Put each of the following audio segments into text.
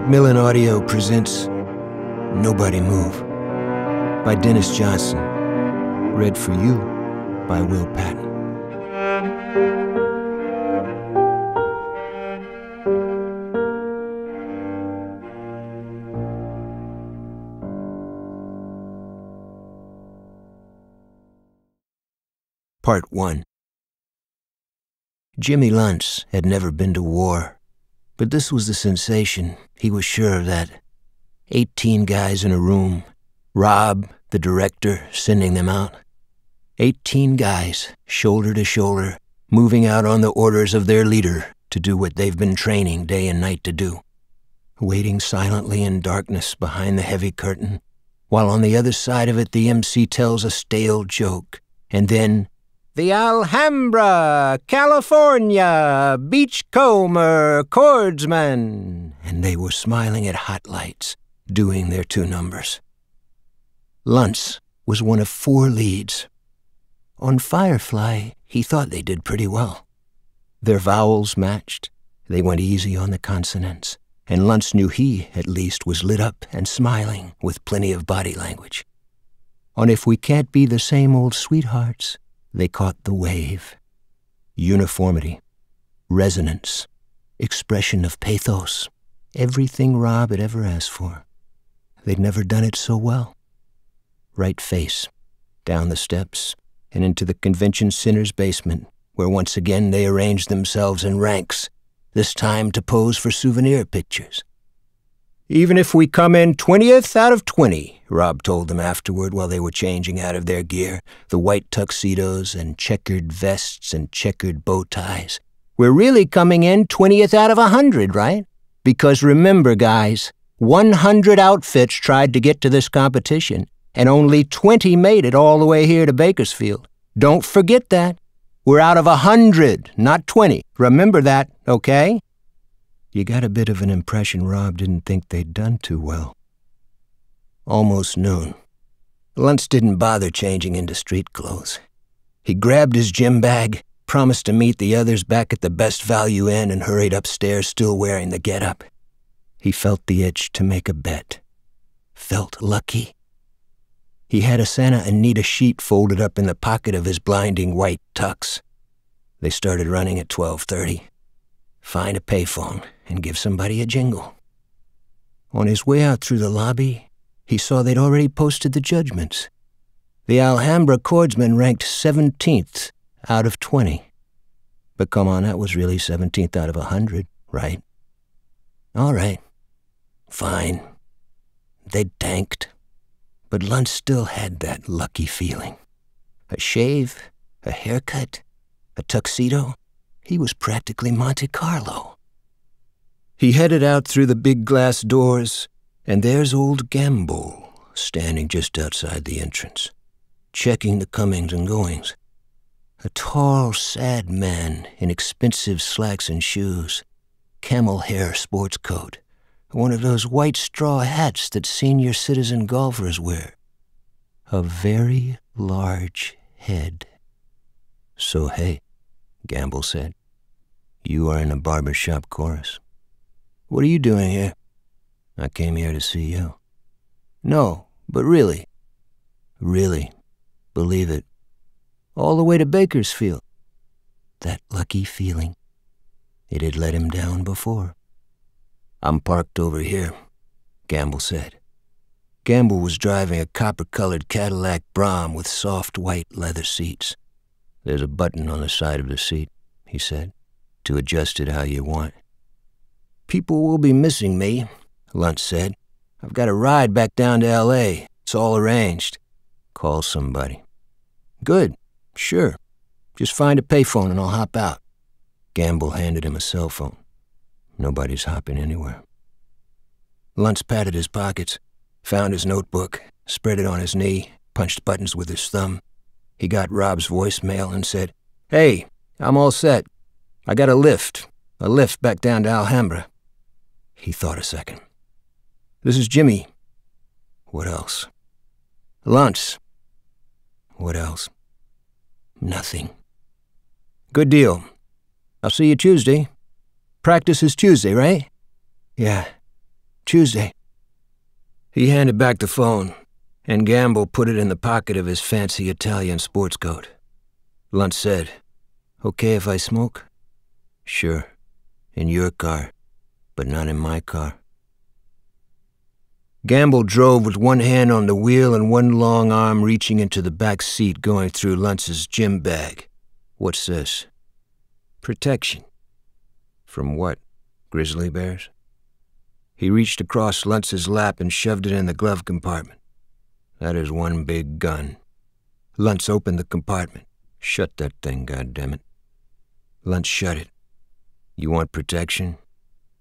Macmillan Audio presents Nobody Move by Denis Johnson. Read for you by Will Patton. Part 1 Jimmy Luntz had never been to war, but this was the sensation, he was sure of that. Eighteen guys in a room, Rob, the director, sending them out. Eighteen guys, shoulder to shoulder, moving out on the orders of their leader to do what they've been training day and night to do. Waiting silently in darkness behind the heavy curtain, while on the other side of it the MC tells a stale joke, and then the Alhambra, California, Beachcomber, Chordsman. And they were smiling at hot lights, doing their two numbers. Luntz was one of four leads. On Firefly, he thought they did pretty well. Their vowels matched, they went easy on the consonants, and Luntz knew he, at least, was lit up and smiling with plenty of body language. On If We Can't Be the Same Old Sweethearts, they caught the wave. Uniformity, resonance, expression of pathos, everything Rob had ever asked for. They'd never done it so well. Right face, down the steps, and into the convention center's basement, where once again they arranged themselves in ranks, this time to pose for souvenir pictures. Even if we come in 20th out of 20, Rob told them afterward while they were changing out of their gear, the white tuxedos and checkered vests and checkered bow ties. We're really coming in 20th out of a 100, right? Because remember, guys, 100 outfits tried to get to this competition, and only 20 made it all the way here to Bakersfield. Don't forget that. We're out of a 100, not 20. Remember that, okay? You got a bit of an impression Rob didn't think they'd done too well. Almost noon. Luntz didn't bother changing into street clothes. He grabbed his gym bag, promised to meet the others back at the Best Value Inn, and hurried upstairs still wearing the getup. He felt the itch to make a bet. Felt lucky. He had a Santa Anita sheet folded up in the pocket of his blinding white tux. They started running at 1230. Find a payphone and give somebody a jingle. On his way out through the lobby, he saw they'd already posted the judgments. The Alhambra chordsman ranked 17th out of 20. But come on, that was really 17th out of a 100, right? All right. Fine. They'd tanked. But Luntz still had that lucky feeling. A shave, a haircut, a tuxedo. He was practically Monte Carlo. He headed out through the big glass doors, and there's old Gamble standing just outside the entrance, checking the comings and goings. A tall, sad man in expensive slacks and shoes, camel hair sports coat, one of those white straw hats that senior citizen golfers wear. A very large head. So, hey, Gamble said, you are in a barber shop chorus. What are you doing here? I came here to see you. No, but really. Really. Believe it. All the way to Bakersfield. That lucky feeling. It had let him down before. I'm parked over here, Gamble said. Gamble was driving a copper-colored Cadillac Brougham with soft white leather seats. There's a button on the side of the seat, he said, to adjust it how you want. People will be missing me, Luntz said. I've got a ride back down to L.A. It's all arranged. Call somebody. Good, sure. Just find a payphone and I'll hop out. Gamble handed him a cell phone. Nobody's hopping anywhere. Luntz patted his pockets, found his notebook, spread it on his knee, punched buttons with his thumb. He got Rob's voicemail and said, Hey, I'm all set. I got a lift. A lift back down to Alhambra. He thought a second. This is Jimmy. What else? Lunch. What else? Nothing. Good deal. I'll see you Tuesday. Practice is Tuesday, right? Yeah. Tuesday. He handed back the phone, and Gamble put it in the pocket of his fancy Italian sports coat. Luntz said, Okay if I smoke? Sure. In your car, but not in my car. Gamble drove with one hand on the wheel and one long arm reaching into the back seat going through Luntz's gym bag. What's this? Protection. From what? Grizzly bears? He reached across Luntz's lap and shoved it in the glove compartment. That is one big gun. Luntz opened the compartment. Shut that thing, goddammit. Luntz shut it. You want protection?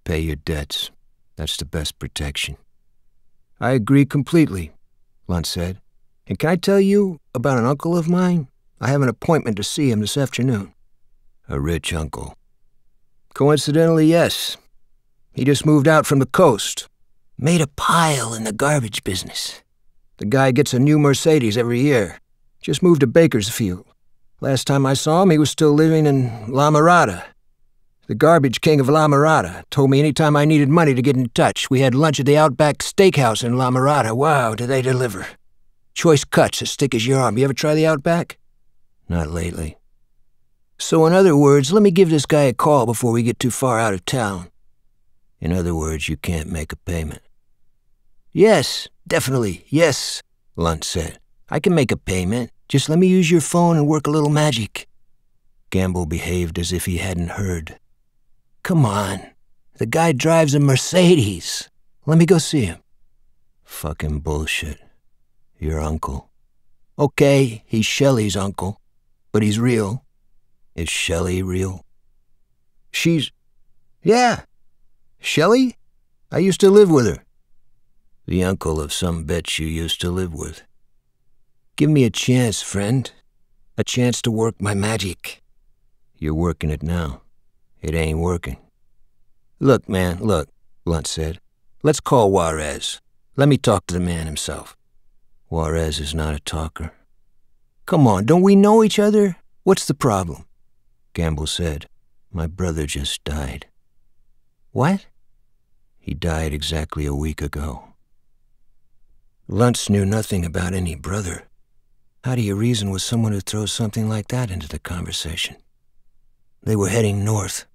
Pay your debts. That's the best protection. I agree completely, Luntz said. And can I tell you about an uncle of mine? I have an appointment to see him this afternoon. A rich uncle. Coincidentally, yes. He just moved out from the coast. Made a pile in the garbage business. The guy gets a new Mercedes every year. Just moved to Bakersfield. Last time I saw him, he was still living in La Mirada. The garbage king of La Mirada told me anytime I needed money to get in touch, we had lunch at the Outback Steakhouse in La Mirada. Wow, do they deliver. Choice cuts as thick as your arm. You ever try the Outback? Not lately. So, in other words, let me give this guy a call before we get too far out of town. In other words, you can't make a payment. Yes, definitely, yes, Luntz said. I can make a payment. Just let me use your phone and work a little magic. Gamble behaved as if he hadn't heard. Come on. The guy drives a Mercedes. Let me go see him. Fucking bullshit. Your uncle. Okay, he's Shelley's uncle, but he's real. Is Shelley real? She's. Yeah. Shelley? I used to live with her. The uncle of some bitch you used to live with. Give me a chance, friend. A chance to work my magic. You're working it now. It ain't working. Look, man, look, Luntz said. Let's call Juarez. Let me talk to the man himself. Juarez is not a talker. Come on, don't we know each other? What's the problem? Gamble said. My brother just died. What? He died exactly a week ago. Luntz knew nothing about any brother. How do you reason with someone who throws something like that into the conversation? They were heading north.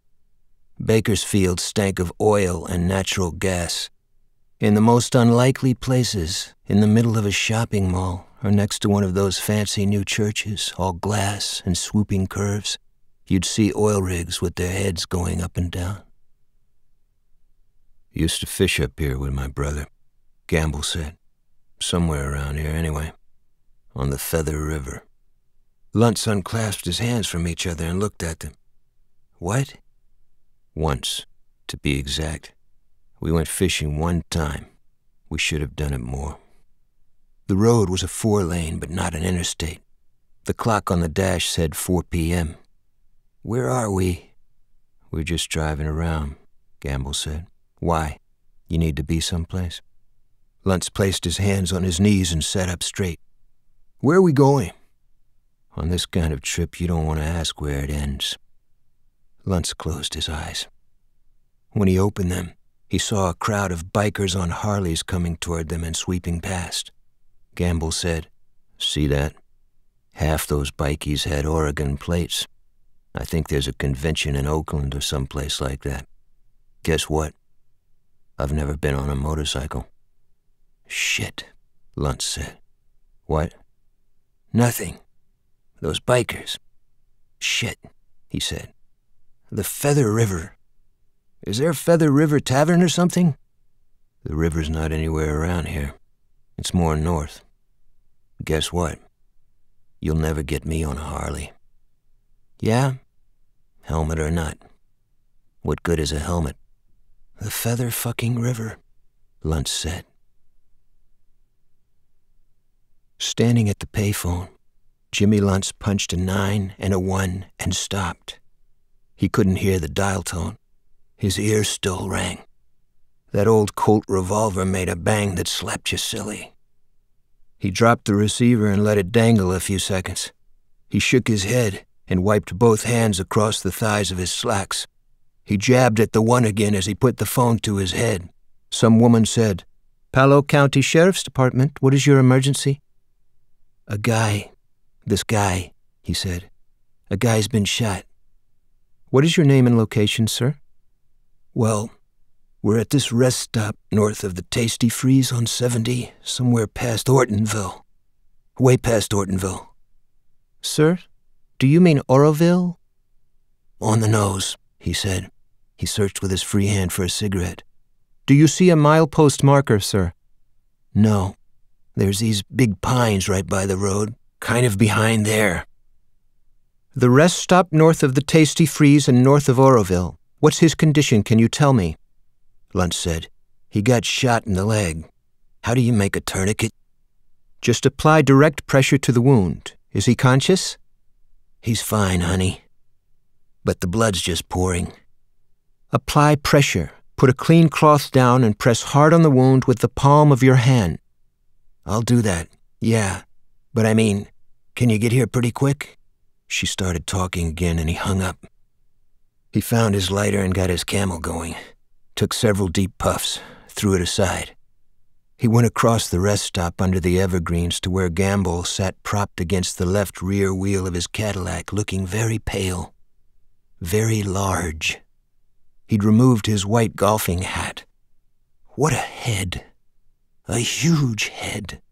Bakersfield stank of oil and natural gas. In the most unlikely places, in the middle of a shopping mall, or next to one of those fancy new churches, all glass and swooping curves, you'd see oil rigs with their heads going up and down. Used to fish up here with my brother, Gamble said. Somewhere around here, anyway. On the Feather River. Luntz unclasped his hands from each other and looked at them. What? Once, to be exact. We went fishing one time. We should have done it more. The road was a four lane, but not an interstate. The clock on the dash said 4 p.m. Where are we? We're just driving around, Gamble said. Why? You need to be someplace? Luntz placed his hands on his knees and sat up straight. Where are we going? On this kind of trip, you don't want to ask where it ends. Luntz closed his eyes. When he opened them, he saw a crowd of bikers on Harleys coming toward them and sweeping past. Gamble said, See that? Half those bikies had Oregon plates. I think there's a convention in Oakland or someplace like that. Guess what? I've never been on a motorcycle. Shit, Luntz said. What? Nothing. Those bikers. Shit, he said. The Feather River. Is there a Feather River Tavern or something? The river's not anywhere around here. It's more north. Guess what? You'll never get me on a Harley. Yeah? Helmet or not. What good is a helmet? The Feather fucking River, Luntz said. Standing at the payphone, Jimmy Luntz punched a nine and a one and stopped. He couldn't hear the dial tone. His ears still rang. That old Colt revolver made a bang that slapped you silly. He dropped the receiver and let it dangle a few seconds. He shook his head and wiped both hands across the thighs of his slacks. He jabbed at the one again as he put the phone to his head. Some woman said, Palo County Sheriff's Department, what is your emergency? A guy, this guy, he said. A guy's been shot. What is your name and location, sir? Well, we're at this rest stop north of the Tasty Freeze on 70, somewhere past Ortonville. Way past Ortonville. Sir, do you mean Oroville? On the nose, he said. He searched with his free hand for a cigarette. Do you see a milepost marker, sir? No. There's these big pines right by the road, kind of behind there. The rest stop north of the Tasty Freeze and north of Oroville. What's his condition, can you tell me? Luntz said. He got shot in the leg. How do you make a tourniquet? Just apply direct pressure to the wound. Is he conscious? He's fine, honey. But the blood's just pouring. Apply pressure. Put a clean cloth down and press hard on the wound with the palm of your hand. I'll do that, yeah. But I mean, can you get here pretty quick? She started talking again and he hung up. He found his lighter and got his camel going. Took several deep puffs, threw it aside. He went across the rest stop under the evergreens to where Gamble sat propped against the left rear wheel of his Cadillac, looking very pale, very large. He'd removed his white golfing hat. What a head! A huge head.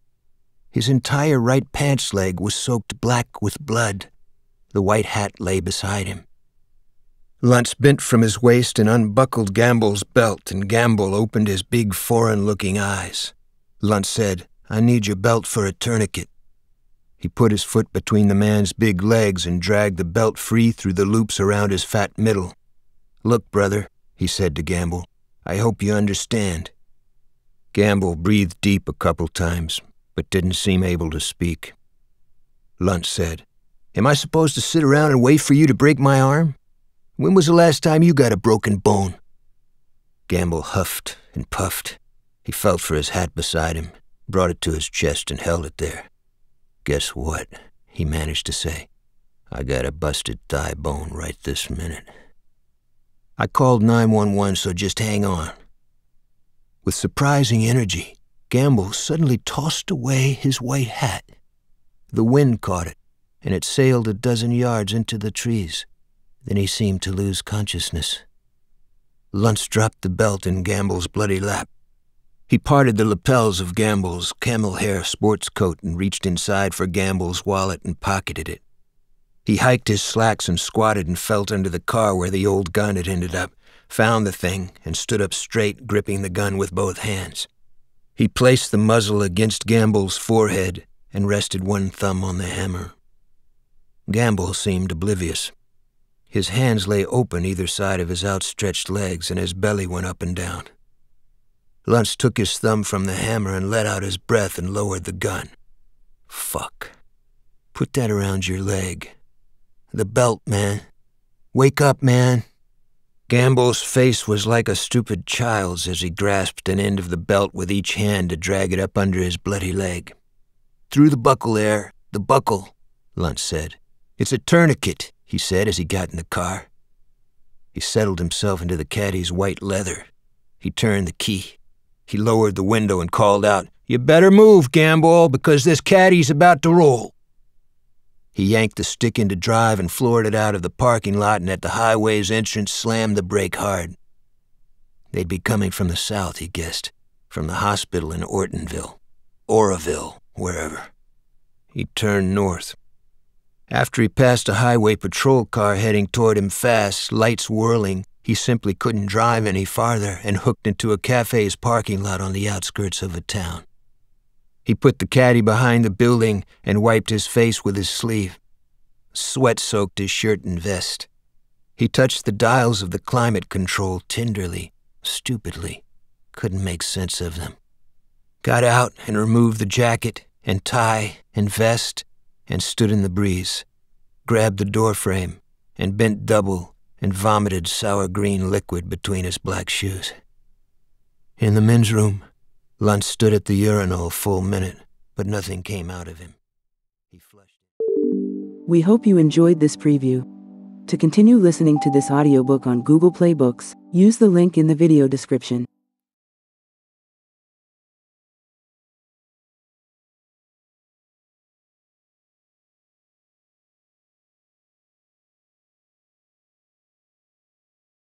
His entire right pants leg was soaked black with blood. The white hat lay beside him. Luntz bent from his waist and unbuckled Gamble's belt, and Gamble opened his big foreign looking eyes. Luntz said, I need your belt for a tourniquet. He put his foot between the man's big legs and dragged the belt free through the loops around his fat middle. Look, brother, he said to Gamble, I hope you understand. Gamble breathed deep a couple times, but didn't seem able to speak. Luntz said, Am I supposed to sit around and wait for you to break my arm? When was the last time you got a broken bone? Gamble huffed and puffed. He felt for his hat beside him, brought it to his chest, and held it there. Guess what? He managed to say. I got a busted thigh bone right this minute. I called 911, so just hang on. With surprising energy, Gamble suddenly tossed away his white hat. The wind caught it, and it sailed a dozen yards into the trees. Then he seemed to lose consciousness. Luntz dropped the belt in Gamble's bloody lap. He parted the lapels of Gamble's camel hair sports coat and reached inside for Gamble's wallet and pocketed it. He hiked his slacks and squatted and felt under the car where the old gun had ended up, found the thing, and stood up straight, gripping the gun with both hands. He placed the muzzle against Gamble's forehead and rested one thumb on the hammer. Gamble seemed oblivious. His hands lay open either side of his outstretched legs, and his belly went up and down. Luntz took his thumb from the hammer and let out his breath and lowered the gun. Fuck. Put that around your leg. The belt, man. Wake up, man. Gamble's face was like a stupid child's as he grasped an end of the belt with each hand to drag it up under his bloody leg. Through the buckle there, the buckle, Luntz said. It's a tourniquet, he said as he got in the car. He settled himself into the caddy's white leather. He turned the key. He lowered the window and called out, You better move, Gamble, because this caddy's about to roll. He yanked the stick into drive and floored it out of the parking lot and at the highway's entrance slammed the brake hard. They'd be coming from the south, he guessed, from the hospital in Ortonville, Oroville, wherever. He turned north. After he passed a highway patrol car heading toward him fast, lights whirling, he simply couldn't drive any farther and hooked into a cafe's parking lot on the outskirts of a town. He put the caddy behind the building and wiped his face with his sleeve. Sweat soaked his shirt and vest. He touched the dials of the climate control tenderly, stupidly. Couldn't make sense of them. Got out and removed the jacket and tie and vest and stood in the breeze. Grabbed the doorframe and bent double and vomited sour green liquid between his black shoes. In the men's room, Luntz stood at the urinal a full minute, but nothing came out of him. He flushed. We hope you enjoyed this preview. To continue listening to this audiobook on Google Play Books, use the link in the video description.